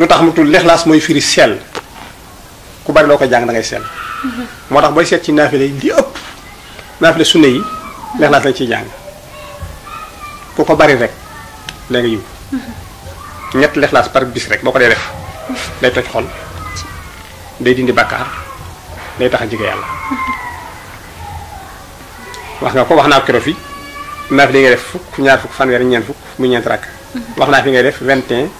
lu tax mu tudd lixlaas mooy firi sell ku bari loo koy jàng da ngay sell moo tax booy seet ci naafile yi li ëpp. Naafile sunne yi lixlaas lañ ciy jàng. Ku ko bari rek lee nga yiw. Ñett lixlaas par bis rek boo ko dee def day toj xol day dindi bàkkaar day tax a jege yàlla. Wax nga ko wax ko keroog fi naafile ngay def fukk ñaar fukk fanweer ñeent fukk muy ñeent rakk. Wax naa fi ngay def 21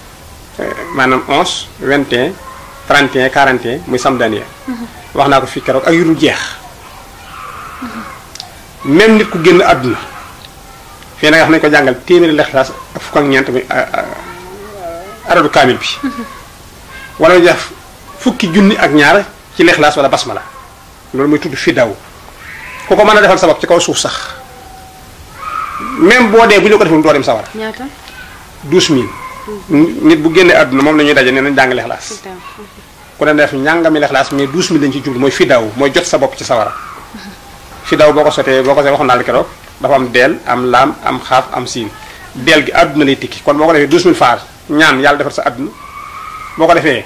maanaam 11 21 31 41 muy samdaniya wax naa ko fi keroog ak yu dul jeex. Même nit ku génn àdduna. Fii na nga xam nañu ko jàngal téeméeri lexlaas ak fukk ak ñeent muy aradu kaamil bi. Wala ñu def fukki junni ak ñaar ci lexlaas wala basmala. Loolu muy tudd fi daw ku ko mën a defal sa ci kaw suuf sax. Même boo dee bu ñu ko deful doo dem sawar. ñaata. douze mille. Nit bu génnee àdduna moom la ñuy daje ne nañ jàng lexlaas. Ku ne def njàngami lexlaas mais douze mille lañ ci jublu mooy fidaw mooy jot sa bopp ci sawara. Fidaw boo ko sotee boo ko see waxoon naa la keroog dafa am deel am laam am xaaf am siin. Deel gi àdduna lay tikki. Kon boo ko defee douze mille fois ñaan yàlla defal sa àdduna. Boo ko defee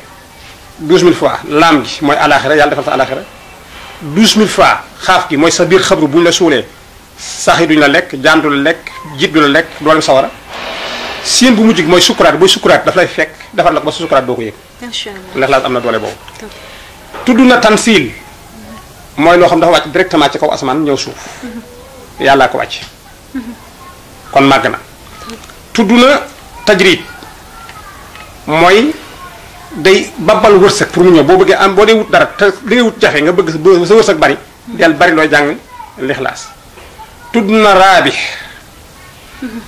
douze mille fois laam gi mooy alaxira yàlla defal sa alaxira douze mille fois xaaf gi mooy sa biir xabru bu ñu la suulee. Sax yi duñu la lekk jaan du la lekk jiit du la lekk doo dem sawara. Siin bu mujj mooy sukuraat booy sukuraat daf lay fekk defar la ko ba sa sukuraat doo ko yëg. Lexlaas am na doole boobu. Tudd na tansil mooy loo xam dafa wàcc directement ci kaw asamaan ñëw suuf. Yàllaa ko wàcc. Kon màgg na. Tudd na tajrid mooy day babbal wërsëg pour mu ñëw. Boo bëggee am boo dee wut dara te li ngay wut jafe nga bëgg sa sa wërsëg bari del bari looy jàng lixlaas. Tudd na raabi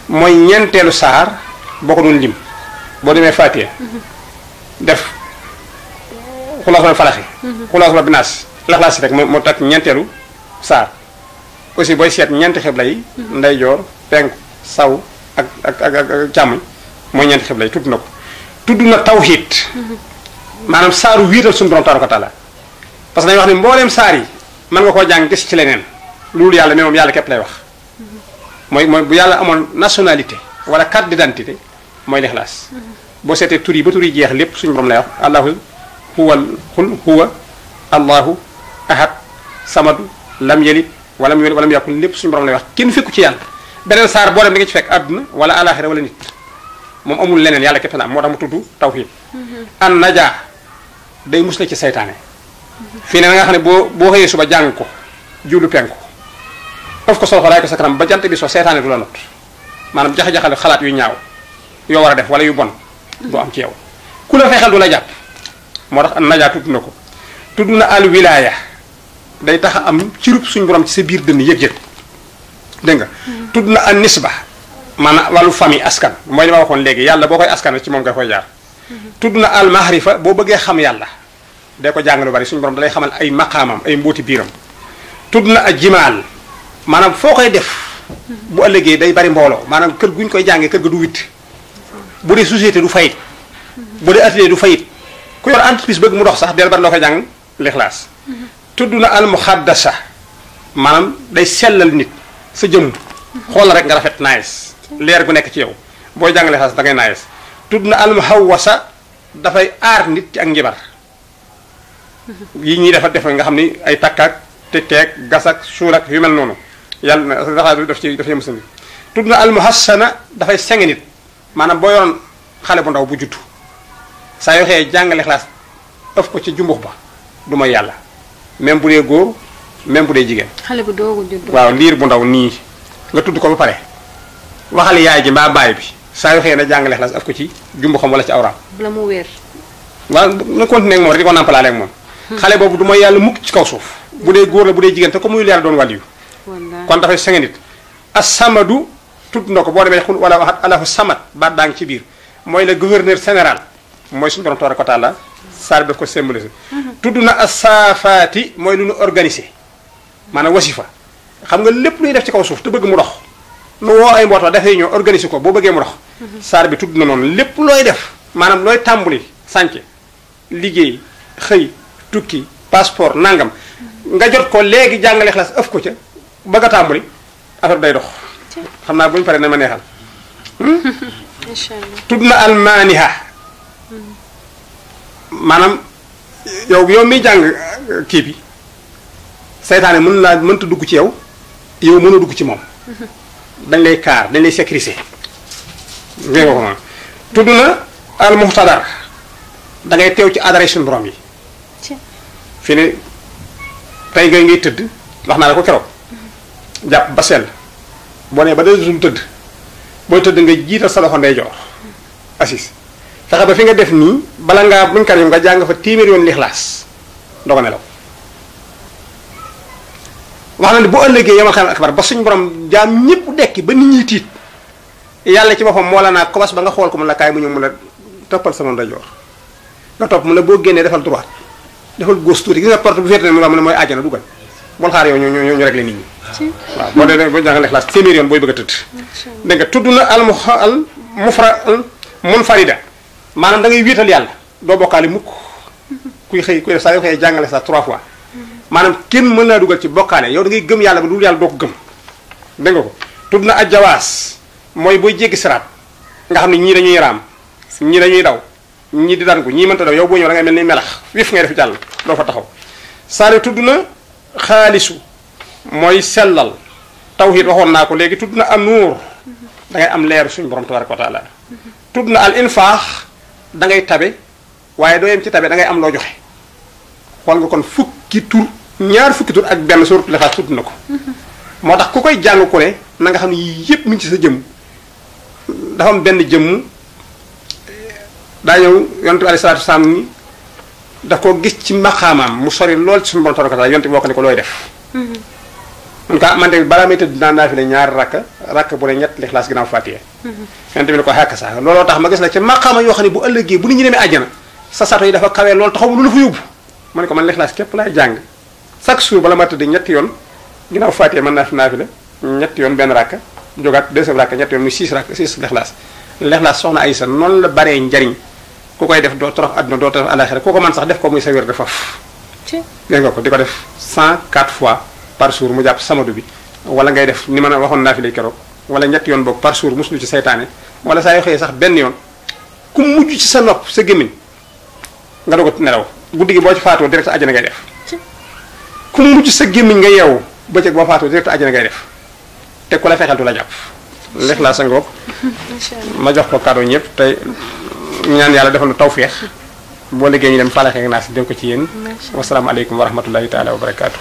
mooy ñeenteelu saar boo ko doon lim. boo demee Fatiha. def xulaasul falaxi. xulaasul binaas. Laxlaas rek moo tax ñeenteelu saar. Aussi booy seet ñeenti xibla yi ndeyjoor penku saw ak ak ak ak càmmoñ mooy ñeenti xibla yi tudd na ko. Tudd na tawhid maanaam saaru wiital suñu borom tabaraka wa taala. Parce que dañuy wax ne mbooleem saar yi mën nga koo jàng gis ci leneen. Loolu yàlla mais moom yàlla képp lay wax. Mooy mooy bu yàlla amoon nationalité wala carte d'identité mooy lixlaas boo seetee tur yi ba tur yi jeex lépp suñu borom lay wax allahu huwa xul huwa allahu ahad samadu lam yalid walam yulid walam yakun lépp suñu borom lay wax. kenn fekku ci yàlla. beneen saar boo dem di nga ci fekk àdduna wala alaxira wala nit. moom amul leneen yàlla képp am moo tax mu tudd tawhid an najaa day mus la ci saytaane fii ne na nga xam ne boo boo xëyee suba jàng ko of ko sol ko raay ko sa ba jant bi so saytaane du la not. xalaat yu ñaaw yoo war a def wala yu bon du am ci yow. Ku la fexeel du la jàpp. Moo tax an najaa tudd na ko. Tudd na al wilaya day tax am cirub suñ borom ci sa biir dënn yëg-yëg. Dégg nga? Tudd na an nisba. Maanaam wàllu famille askan. Mooy li ma waxoon léegi. Yàlla boo koy askan ci moom nga koy jaar. Tudd na al mahrifa. Boo bëggee xam yàlla day ko jàng lu bari. Suñu borom dalay xamal ay maqaamam ay mbooti biiram. Tudd na a jimaal. Maanaam foo koy def bu ëllëgee day bari mbooloo. Maanaam kër guñ koy jàngee kër ga du witt bu dee société du fayit. Bu dee atelier du fayit. Ku yor entreprise bëgg mu dox sax del bari loo koy jàng lixlaas tudd na al muhaddasa maanaam day sellal nit sa jëmm. Xool rek nga rafet nice. Leer gu nekk ci yow. Booy jàng lixlaas da ngay nice. Tudd na al muhawwasa dafay aar nit ci ak njibar. Yi ñuy defar def nga xam ni ay takkaak te teeg gas ak suul ak yu mel noonu. Yàlla na dafa daf ci daf ci mësandi tudd na al muhassana dafay senge nit maanaam boo yoroon xale bu ndaw bu juddu saa yoo xëyee jàng lixlaas ëf ko ci jumbux ba du may yàlla. Même bu dee góor même bu dee jigéen. Xale bu doogu judd. waaw liir bu ndaw nii nga tudd ko ba pare waxal yaay ji mbaa baay bi saa yoo xëyee na jàng lixlaas ëf ko ci jumbuxam wala ci awraam. La mu wér. waaw na continuer ak moom rek di ko nampalaale ak moom. Xale boobu du yàlla mukk ci kaw suuf. Bu dee góor la bu dee jigéen te ko muy leer doon wàlliyu wallaahi. kon dafay senge nit. As-samadu tudd na ko boo demee xul wala waxat alahu samat baat daa ngi ci biir. Mooy le gouverneur général. Mooy suñu borom tabaraka wa taala. Saar bi daf ko symboliser. Tudd na as-saafaati mooy lu ñu organisé maanaam wasifa. Xam nga lépp luy def ci kaw suuf te bëgg mu dox. Nu woo ay mbootoo dafay ñëw organisé ko boo bëggee mu dox. Saar bi tudd na noonu. Lépp looy def maanaam looy tàmbuli sànce liggéey xëy tukki passeport nangam nga jot ko léegi jàngale xalaas ëf ko ca bëgg a tàmbali affaire day dox. Xam naa bu ñu paree na ma neexal macha allah. tudd na almaaniha maanaam yow yow miy jàng euh, kii bi seytaane mën laa mënta dugg ci yow yow mënoo dugg ci moom. Dañ lay kaar dañ lay sécuriser. Dégg nga ko tudd na al muxtadar da ngay teew ci adresse suñu borom yi. Ci. Fi ne tey ngay ngay tëdd wax naa la ko keroog. Jàpp ba sell nee ba dëddutul tëdd. Booy tëdd nga jiital sa loxo ndeyjoor. Assis. Fexe ba fi nga def nii bala ngaa buñ kar nga jàng fa téeméer yoon lixlaas. Ko nelaw. Wax na ne bu ëllëgee yamal xam akbar ba suñ borom jaam ñëpp dekki ba nit ñi tiit yàlla ci boppam moo la naa kobas ba nga xool ko mu la kaay mu ñëw mu la toppal sama ndeyjoor. Nga topp mu la boo génnee defal droite defal gauche tuuti. Gis nga porte bu féete ne mu la mu ne mooy àjjana dugal. Xaar yow ñu ñu ñu réglé nit ñi waaw boo dee boo jàngalee classe téeméer yoon booy bëgg a tëdd. Dégg nga tudd na al mu al mufra al munfarida. Maanaam da ngay wéetal yàlla. Doo bokkaale mukk. Kuy xëy kuy def saa yoo jàngale sax trois fois. Maanaam kenn mën naa dugal ci bokkaale. Yow da ngay gëm yàlla ba dul yàlla doo ko gëm. Dégg nga ko? Tudd na ajawaas mooy booy jéggi siraat. Nga xam ne ñii dañuy raam. Ñii dañuy daw. Ñii di daan ko. Ñii mënta daw. Yow boo ñëw da ngay mel ni melax. Wif ngay def jàll doo fa taxaw. Saali tudd na xaalisu mooy sellal. Tawhid waxoon naa ko léegi tudd na am nuur da ngay am leer suñu borom tabaraka wa taala. Tudd na al infaax da ngay tabe waaye doo yem ci tabe da ngay am loo joxe. Xool nga kon fukki tur ñaar fukki tur ak benn suratul Ixlaas tudd na ko. Moo tax ku koy jàng ku ne na nga xam ne yii yépp mi ngi ci sa jëmm. Dafa am benn jëmm daa ñëw yonent bi alayhi salaatu wasalaam ni daf ko gis ci maqaamaam mu sori lool ci suñu borom tabaraka wa taala yonent bi boo ko ne ko looy def. Ka man de balaa may tëdd daan naa fi ne ñaari rakk rakk bu ne ñett lixlaas ginnaaw fàttiyee yonent bi ne ko xàkk sax looloo tax ma gis la ci maqaama yoo xam ne bu ëllëgee bu nit ñi demee àjjana sa sato yi dafa kawee loolu taxaw lu la fa yóbbu. Ma ne ko man lixlaas képp laay jàng. Chaque jour bala ma tëdd ñetti yoon ginnaaw fàttiyee mën naa fi naa fi la ñetti yoon benn rakk jógaat deuxième rakk ñetti yoon muy six rakk six lixlaas. Lixlaas soxna Aysa noonu la baree njariñ. Ku koy def doo torox àdduna doo torox àlaxira ku ko man sax def ko muy sa wér de faf dégg nga ko di ko def 104 fois. Par jour mu jàpp samadu bi wala ngay def ni ma a waxoon naa fi lay keroog wala ñetti yoon boog par jour muslu ci seytaane wala saa yoo xëyee sax benn yoon ku mujj ci sa nopp sa gémmiñ nga doog a nelaw guddi gi boo ci faatoo direct àjjana ngay def. ku mujj sa gémmiñ nga yeewu bëccëg boo faatoo direct àjjana ngay def te ku la fexeel du la jàpp. Lex laa sa ngoog ma jox ko cadeau ñëpp tey ñaan yàlla defal nu tawféex. boo liggéey ñu dem falaxee naa si dem ko ci yéen. Wasalaamaaleykum wa rahmatullahi taala wa barakaatu.